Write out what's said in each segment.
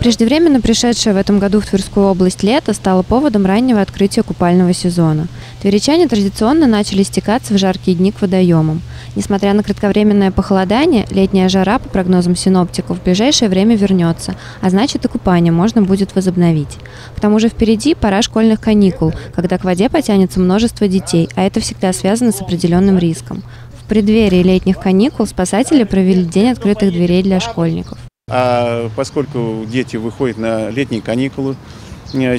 Преждевременно пришедшее в этом году в Тверскую область лето стало поводом раннего открытия купального сезона. Тверичане традиционно начали стекаться в жаркие дни к водоемам. Несмотря на кратковременное похолодание, летняя жара, по прогнозам синоптиков, в ближайшее время вернется, а значит и купание можно будет возобновить. К тому же впереди пора школьных каникул, когда к воде потянется множество детей, а это всегда связано с определенным риском. В преддверии летних каникул спасатели провели день открытых дверей для школьников. А поскольку дети выходят на летние каникулы,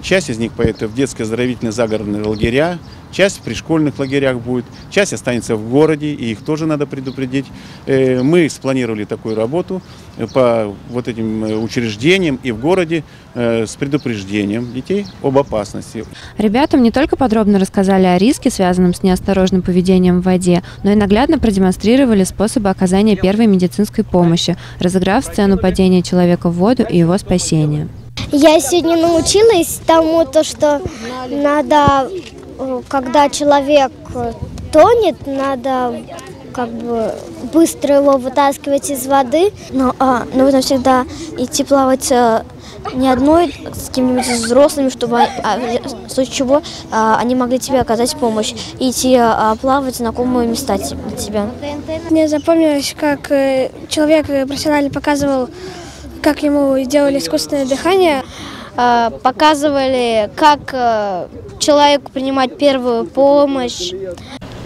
часть из них поедет в детские оздоровительные загородные лагеря, часть в пришкольных лагерях будет, часть останется в городе, и их тоже надо предупредить. Э, мы спланировали такую работу по вот этим э, учреждениям и в городе с предупреждением детей об опасности. Ребятам не только подробно рассказали о риске, связанном с неосторожным поведением в воде, но и наглядно продемонстрировали способы оказания первой медицинской помощи, разыграв сцену падения человека в воду и его спасения. Я сегодня научилась тому, то, что надо Э, когда человек э, тонет, надо как бы быстро его вытаскивать из воды. Но а, нужно всегда идти плавать а, не одной с кем-нибудь взрослыми, чтобы а, в случае чего а, они могли тебе оказать помощь. И идти а, плавать в знакомые места тебя. Мне запомнилось, как человек профессионально показывал, как ему делали искусственное дыхание. Показывали, как человеку принимать первую помощь.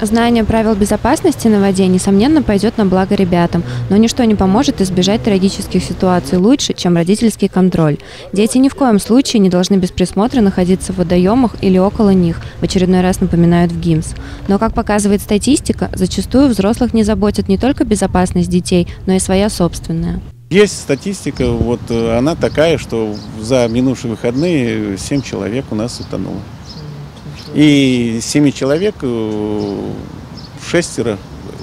Знание правил безопасности на воде, несомненно, пойдет на благо ребятам, но ничто не поможет избежать трагических ситуаций лучше, чем родительский контроль. Дети ни в коем случае не должны без присмотра находиться в водоемах или около них, в очередной раз напоминают в ГИМС. Но, как показывает статистика, зачастую взрослых не заботит не только безопасность детей, но и своя собственная. Есть статистика, вот э, она такая, что за минувшие выходные 7 человек у нас утонуло. И семи человек, э, шестеро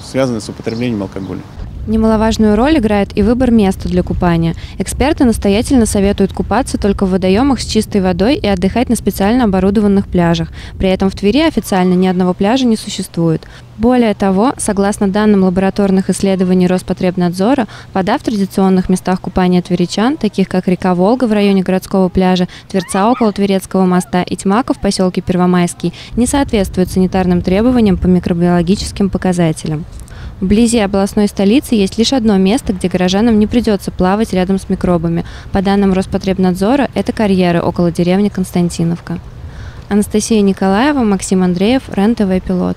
связаны с употреблением алкоголя. Немаловажную роль играет и выбор места для купания. Эксперты настоятельно советуют купаться только в водоемах с чистой водой и отдыхать на специально оборудованных пляжах. При этом в Твери официально ни одного пляжа не существует. Более того, согласно данным лабораторных исследований Роспотребнадзора, вода в традиционных местах купания тверичан, таких как река Волга в районе городского пляжа, Тверца около Тверецкого моста и Тьмака в поселке Первомайский, не соответствует санитарным требованиям по микробиологическим показателям. Вблизи областной столицы есть лишь одно место, где горожанам не придется плавать рядом с микробами. По данным Роспотребнадзора, это карьеры около деревни Константиновка. Анастасия Николаева, Максим Андреев, РЕН-ТВ «Пилот».